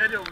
schedule.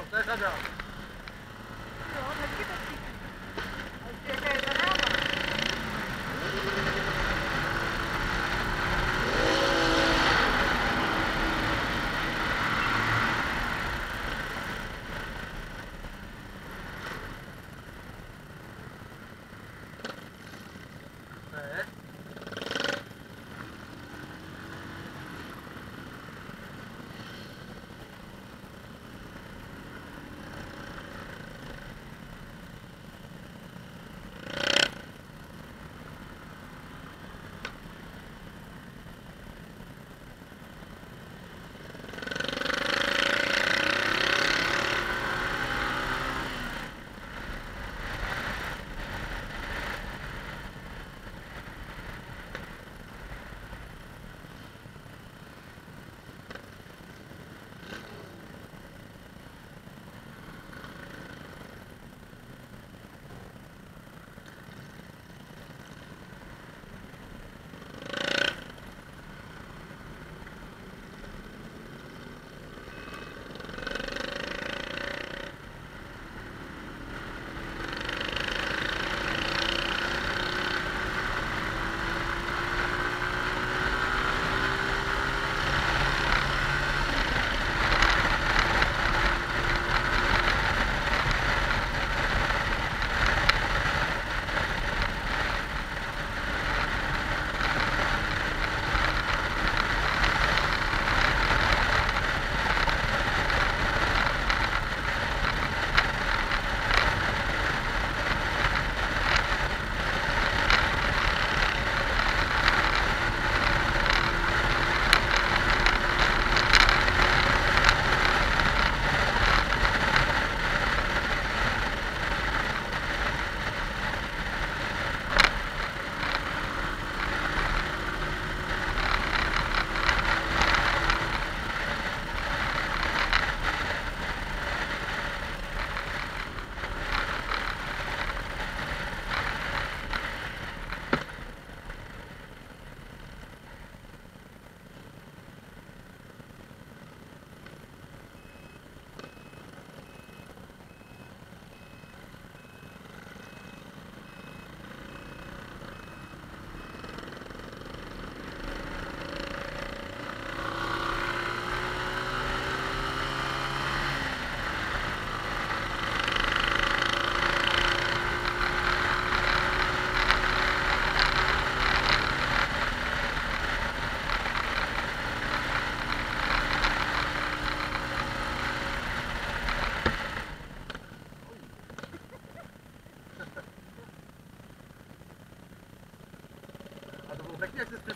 어, 쌀 사자. 어,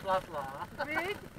jak jsi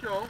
show.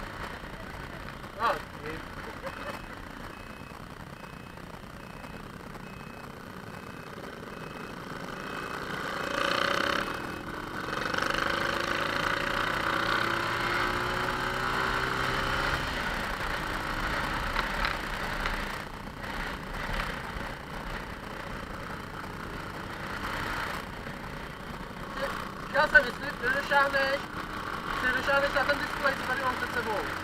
Janek! Przerysiany zatem dyskutować z warią ze sobą.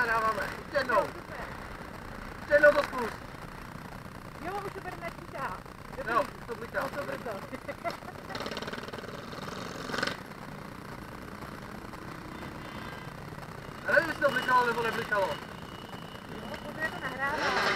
Nenahráváme. Ještě jednou. No. Ještě jednou to zkus. Jo, už to nečítá. Dobrý. Jo, to bliká. To brzo. Já nevím, jestli to blikalo nebo neblikalo. No, poté to nahrává.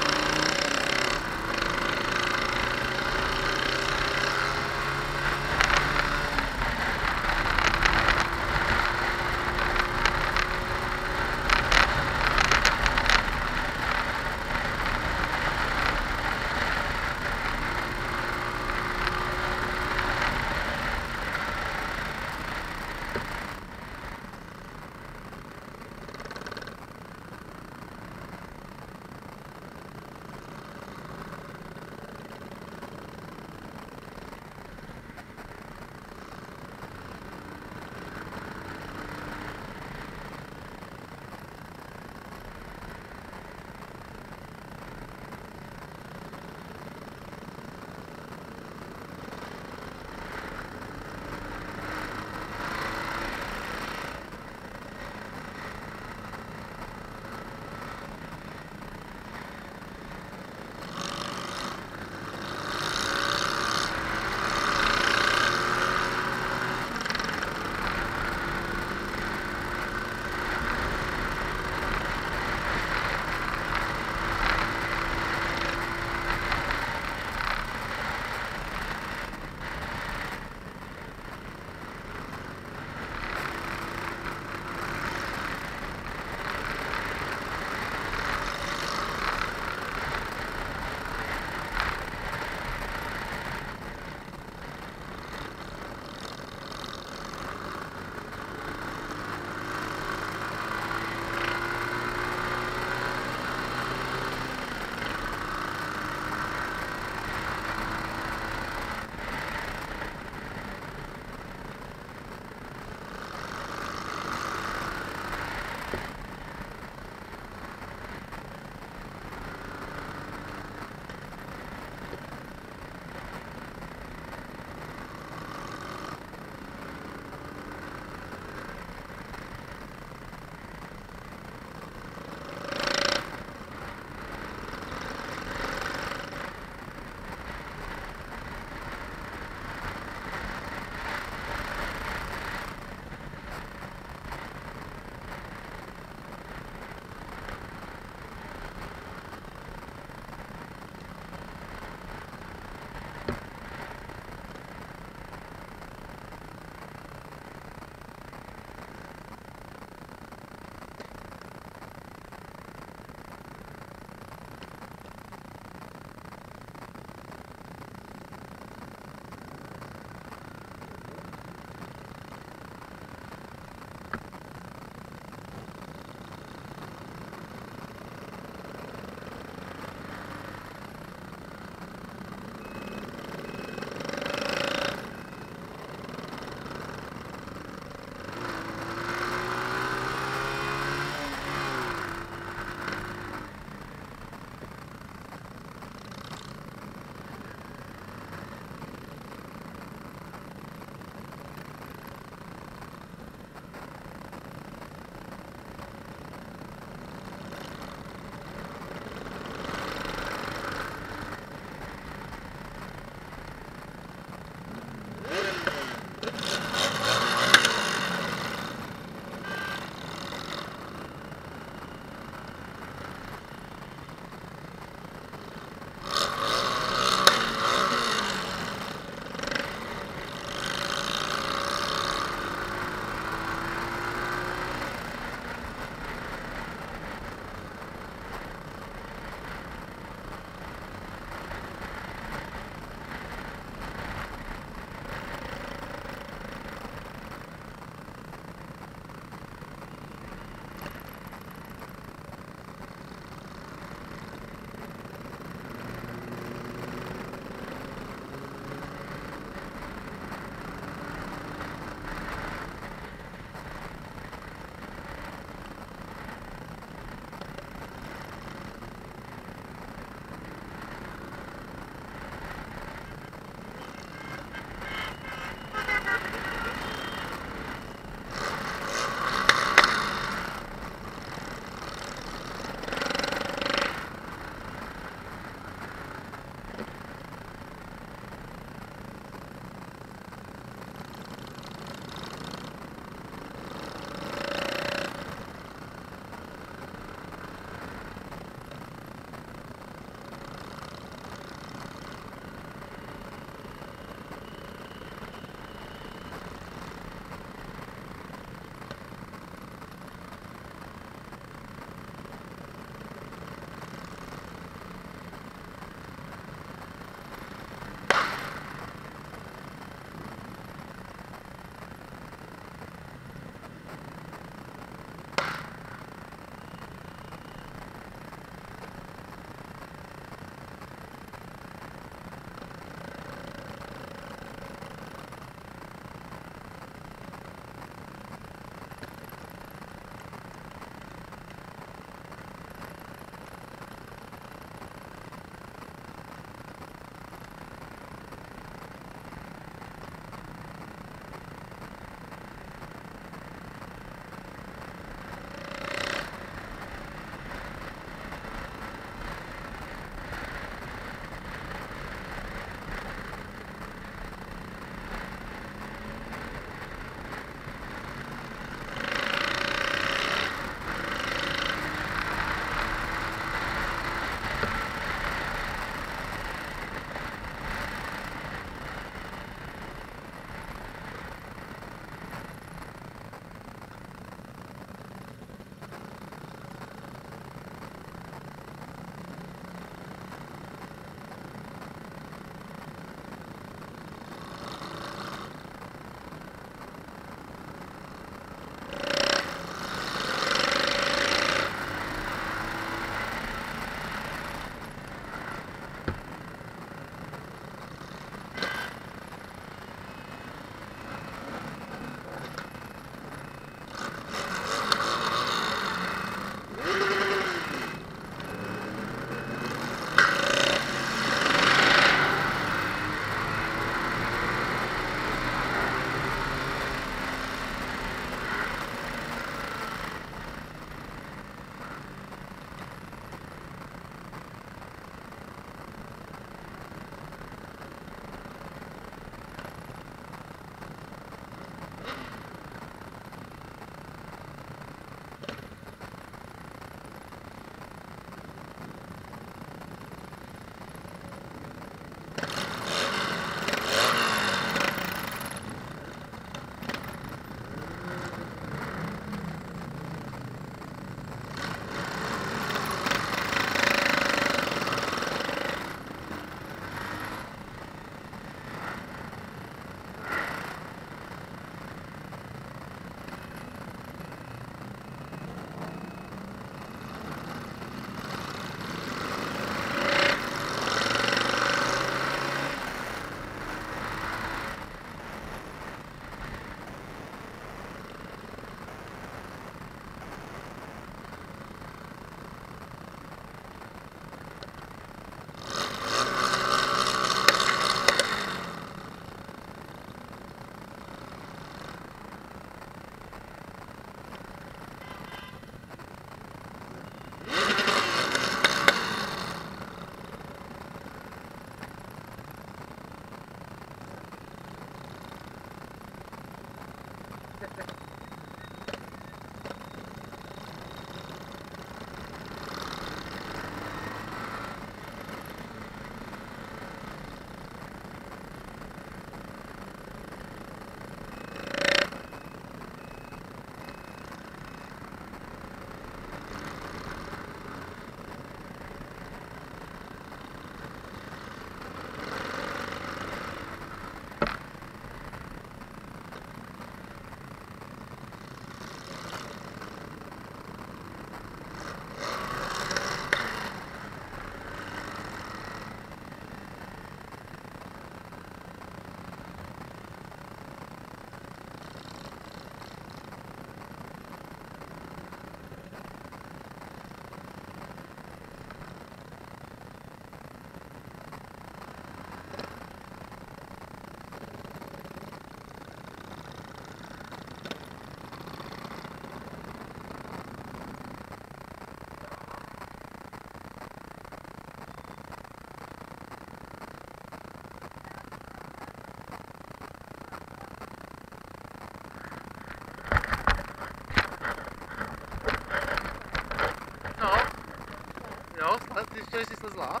Ještě nejsi slezla?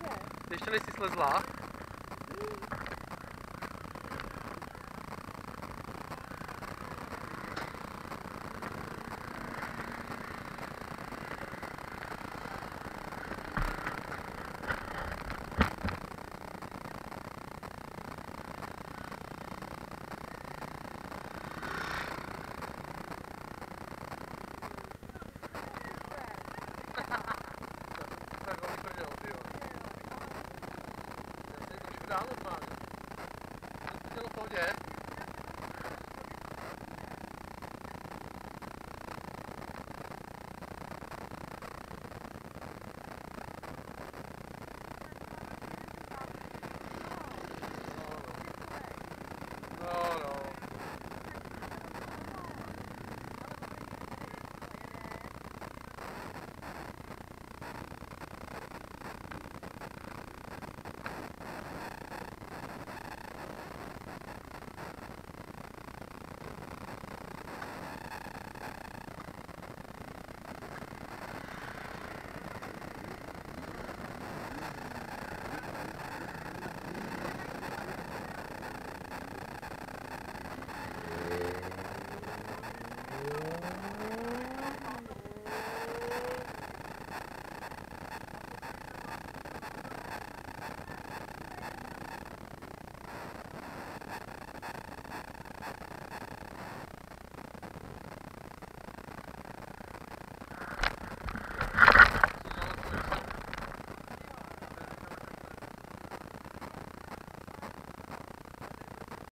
Že? Ještě nejsi slezla? Já se už